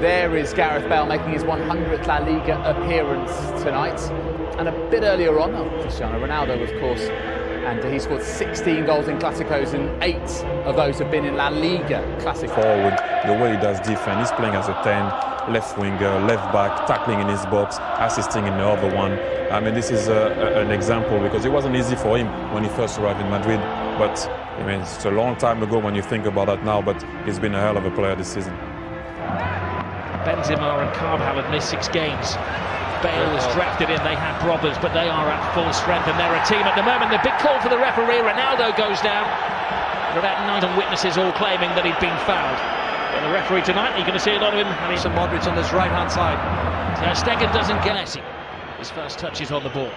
There is Gareth Bale making his 100th La Liga appearance tonight. And a bit earlier on, oh, Cristiano Ronaldo, of course, and he scored 16 goals in Clásicos, and eight of those have been in La Liga Classic. Forward, the way he does defense, he's playing as a 10, left winger, left back, tackling in his box, assisting in the other one. I mean, this is a, a, an example because it wasn't easy for him when he first arrived in Madrid. But I mean, it's a long time ago when you think about that now. But he's been a hell of a player this season. Benzema and Carvajal have missed six games. Bale was drafted in, they had brothers, but they are at full strength and they're a team at the moment. The big call for the referee, Ronaldo goes down. There are about nine witnesses all claiming that he'd been fouled. But the referee tonight, you're going to see a lot of him. And he's Some Modric on this right-hand side. Ter Stegen doesn't get Messi. His first touch is on the ball.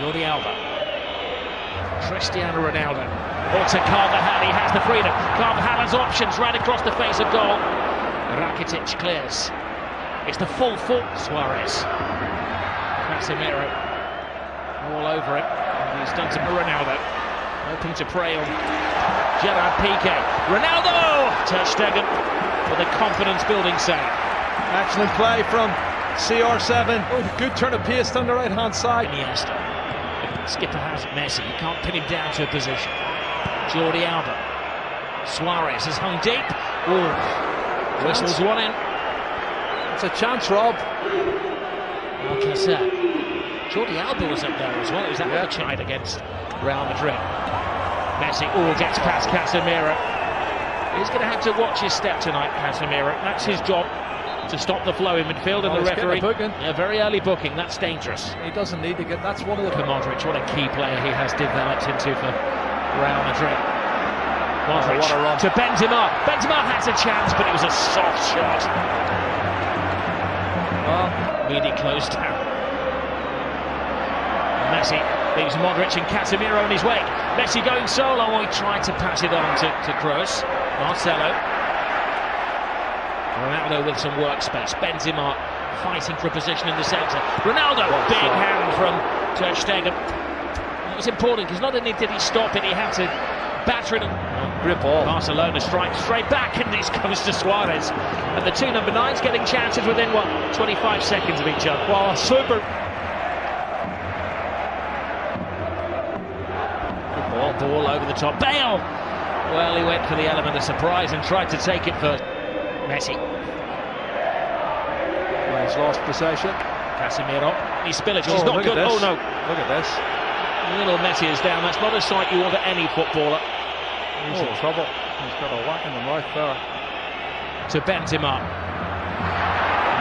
Jordi Alba. Cristiano Ronaldo. Or to Carvajal, he has the freedom. Carvajal has options right across the face of goal. Rakitic clears. It's the full foot. Suarez. Casemiro. All over it. And he's done to Ronaldo. Hoping to prey on Gerard Piqué. Ronaldo! Ter Stegen for the confidence-building save. Excellent play from CR7. Oh, good turn of pace on the right-hand side. Iniesta. Skipper has Messi. You can't pin him down to a position. Jordi Alba. Suarez has hung deep. Ooh. Whistles one in. It's a chance, Rob. Alcacer. Jordi Alba was up there as well. It was that Yeah. other against Real Madrid. Messi. Oh, gets past Casemiro. He's going to have to watch his step tonight, Casemiro. That's his job to stop the flow in midfield. And Oh, the referee. a. Yeah, very early booking. That's dangerous. He doesn't need to get. That's one of the. Modric, what a key player he has developed into for Real Madrid. Modric what a run. to Benzema. Benzema has a chance, but it was a soft shot. Oh. Well, Really closed down. Messi leaves Modric and Casemiro in his wake. Messi going solo. Oh, he tried to pass it on to, to Kroos. Marcelo. Ronaldo with some workspace. Benzema fighting for a position in the centre. Ronaldo, big hand from Ter Stegen. It was important because not only did he stop it, he had to batter it. Ball. Barcelona strikes straight back and this goes to Suarez. And the two number nines getting chances within, what, 25 seconds of each other. Well, super. Ball, ball over the top. Bale! Well, he went for the element of surprise and tried to take it for Messi. Well, he's lost possession. Casemiro. He's spillage. He's Oh, not good. Oh, no. Look at this. Little Messi is down. That's not a sight you want for any footballer. He's in trouble. He's got a whack in the mouth there. To Benzema.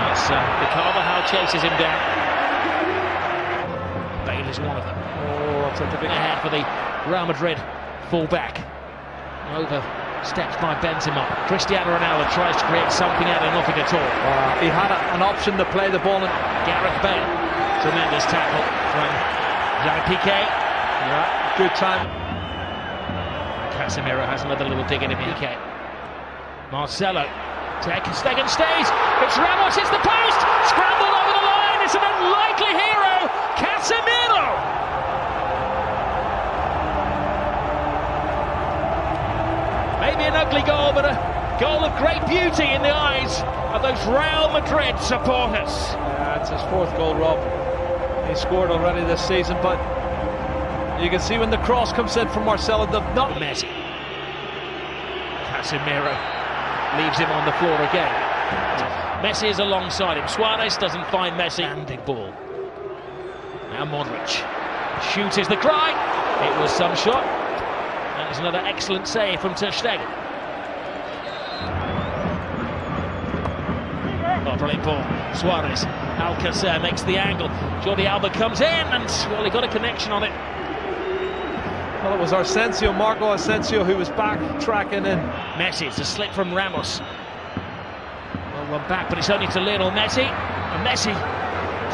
That's uh, the Carvajal chases him down. Bale is one of them. Oh, that's at the big. ahead for the Real Madrid full-back. Over steps by Benzema. Cristiano Ronaldo tries to create something out of nothing at all. Uh, he had a, an option to play the ball in. Gareth Bale, tremendous tackle from Gerard Piqué. Yeah, good time. Casemiro has another little dig in into Piqué. Marcelo. Ter Stegen stays. It's Ramos. It's the post. Scrambled over the line. It's an unlikely hero. Casemiro. An ugly goal, but a goal of great beauty in the eyes of those Real Madrid supporters. Yeah, it's his fourth goal, Rob. He scored already this season, but you can see when the cross comes in from Marcelo, the not Messi. Casemiro leaves him on the floor again. Messi is alongside him. Suarez doesn't find Messi. Landing ball. Now Modric. Shoot is the cry. It was some shot. That was another excellent save from Ter Stegen. Brilliant ball. Suarez. Alcacer makes the angle. Jordi Alba comes in and, well, he got a connection on it. well, it was Asensio, Marco Asensio, who was back tracking in. Messi, it's a slip from Ramos. Well run back, but it's only to Lionel Messi. And Messi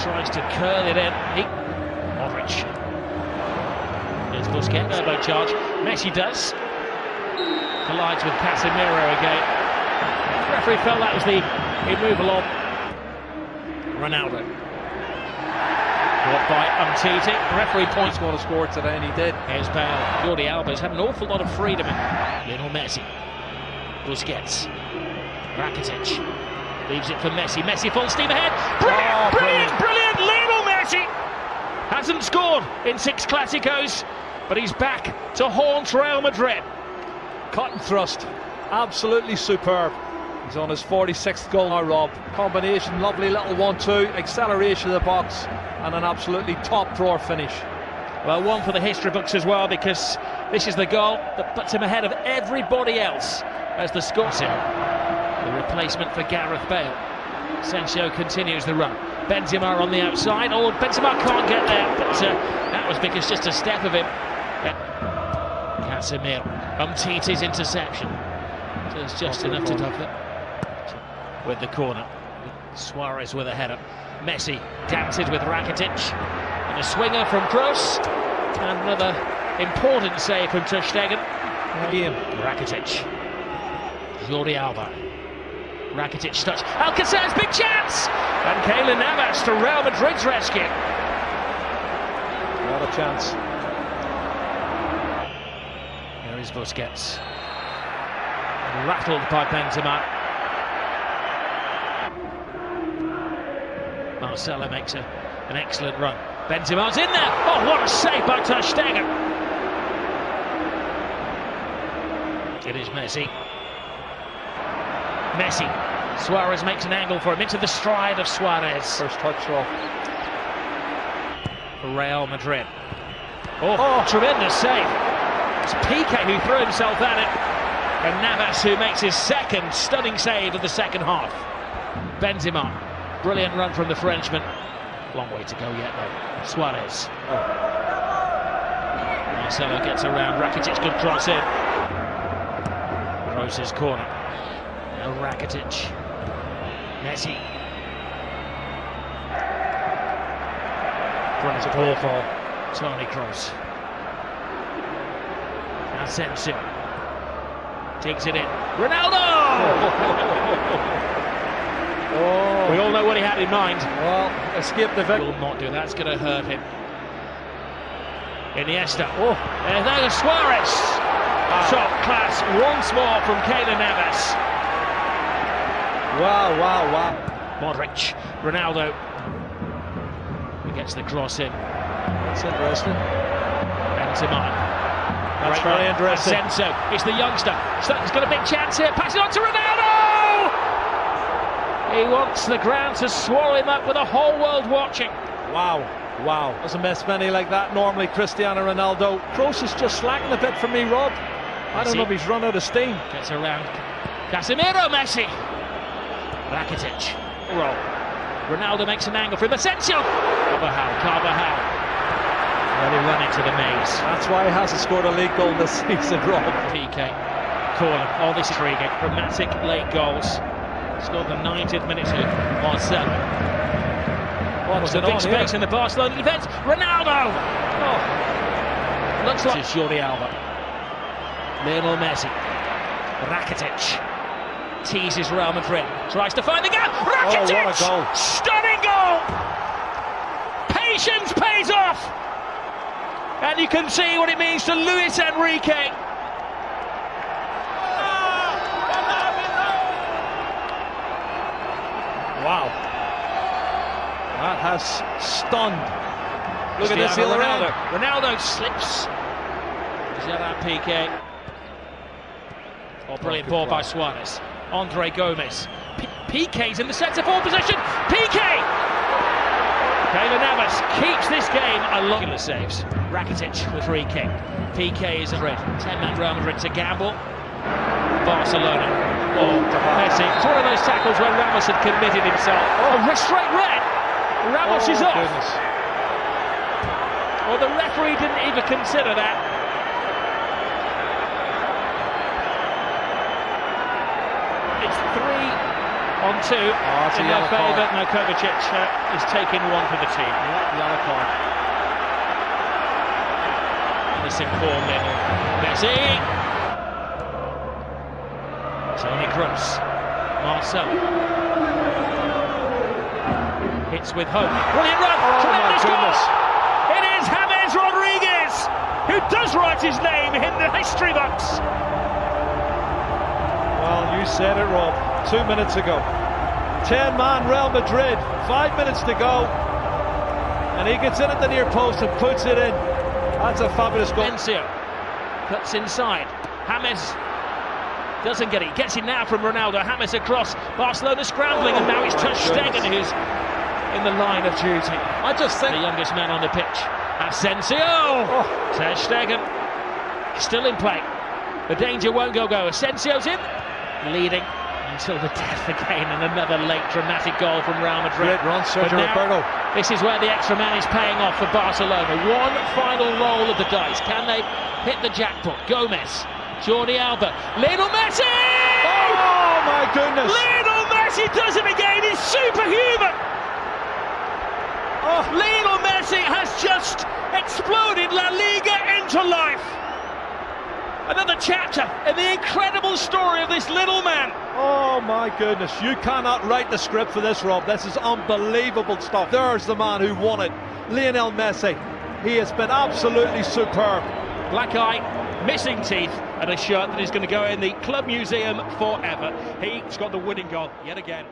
tries to curl it in. He, Modric. Here's Busquets, elbow charge. Messi does. Collides with Casemiro again. The referee felt that was the removal of Ronaldo. Caught by Umtiti. Referee points. Going to score today, and he did. Here's Bale. Jordi Alba's had an awful lot of freedom Lionel Messi. Busquets. Rakitic. Leaves it for Messi. Messi full steam ahead. Brilliant, Oh, brilliant, brilliant. brilliant. Lionel Messi hasn't scored in six Clásicos, but he's back to haunt Real Madrid. Cut and thrust. Absolutely superb. He's on his 46th goal now, Rob. Combination, lovely little one-two, acceleration of the box, and an absolutely top drawer finish. Well, one for the history books as well because this is the goal that puts him ahead of everybody else as the score. The replacement for Gareth Bale. Asensio continues the run. Benzema on the outside. Oh, Benzema can't get there, but uh, that was because just a step of him. Casemiro. Umtiti's interception. Just, just enough to duck it. With the corner. Suarez with a header. Messi dances with Rakitic. And a swinger from Kroos. And another important save from Ter Stegen. Rakitic. Jordi Alba. Rakitic touch. Alcacer's big chance! And Keylor Navas to Real Madrid's rescue. What a chance. Here is Busquets. Rattled by Benzema. Marcelo makes a, an excellent run. Benzema's in there. Oh, what a save by Ter Stegen. It is Messi. Messi. Suarez makes an angle for him into the stride of Suarez. First touch off. Real Madrid. Oh, tremendous save. It's Piqué who threw himself at it. And Navas who makes his second stunning save of the second half. Benzema. Brilliant run from the Frenchman. Long way to go yet though. Suarez. Marcelo gets around. Rakitic good cross in. Kroos's corner. Now Rakitic. Messi. Brilliant ball for Tony Kroos. Asensio. Digs it in. Ronaldo! Oh, We all know what he had in mind. well, escape the victory. Will not do that. It's going to hurt him. Iniesta. Oh, and there's Suarez. Ah. Top class once more from Keylor Navas. Wow, wow, wow. Modric. Ronaldo. He gets the cross in. That's interesting. Benzema. That's very interesting. Asensio. It's the youngster. He's got a big chance here. Pass it on to Ronaldo! He wants the ground to swallow him up with the whole world watching. Wow, wow. Doesn't miss many like that normally, Cristiano Ronaldo. Kroos is just slacking a bit for me, Rob. I don't Messi. know if he's run out of steam. Gets around. Casemiro, Messi. Rakitic. Roll. Ronaldo makes an angle for him. Asensio. Carvajal. Carvajal. he run into the maze. That's why he hasn't scored a league goal this season, Rob. PK. Corner. Oh, this is intriguing. Dramatic late goals. Scored the 90th minute to Marcelo. What's a it big on space here? in the Barcelona defence. Ronaldo! Oh. Looks like Jordi Alba. Lionel Messi. Rakitic. Teases Real Madrid. Tries to find the gap. Rakitic! Oh, what a goal. Stunning goal! Patience pays off! And you can see what it means to Luis Enrique. Wow. That has stunned. Look at this Ronaldo. Ronaldo slips. Gerard Piqué. Oh, oh, brilliant ball by. Suarez. Andre Gomes. P- Piqué's in the centre forward position. Piqué! Keylor Navas keeps this game alive. Regular saves. Rakitic with free kick. Piqué is a red. 10 man Real Madrid to gamble. Barcelona. Oh, oh Messi. It's one of those tackles where Ramos had committed himself. Oh, straight red. Ramos Oh, is off. goodness. Well, the referee didn't even consider that. It's three on two Oh, in their favour. No, Kovacic uh, is taking one for the team. Yeah, yellow card. Form, Lionel Messi. Tony Kroos. Marcelo. Hits with hope. Brilliant run. Oh, Tremendous goal. It is James Rodriguez who does write his name in the history books. Well, you said it, Rob, two minutes ago. 10 man Real Madrid, five minutes to go. And he gets in at the near post and puts it in. That's a fabulous goal. Asensio cuts inside. James doesn't get it. Gets it now from Ronaldo. James across. Barcelona scrambling, and now it's oh Ter Stegen who's in the line of duty. I just think The youngest man on the pitch. Asensio! Oh. Ter Stegen still in play. The danger won't go go. Asensio's in, leading until the death again, and another late dramatic goal from Real Madrid. Great run, Sergi Roberto. This is where the extra man is paying off for Barcelona. One final roll of the dice. Can they hit the jackpot? Gomes, Jordi Alba, Lionel Messi! Oh my goodness! Lionel Messi does it again. He's superhuman. Oh, Lionel Messi has just exploded La Liga into life. Another chapter in the incredible story of this little man. Oh my goodness, you cannot write the script for this, Rob. This is unbelievable stuff. There's the man who won it, Lionel Messi. He has been absolutely superb. Black eye, missing teeth, and a shirt that is going to go in the club museum forever. He's got the winning goal yet again.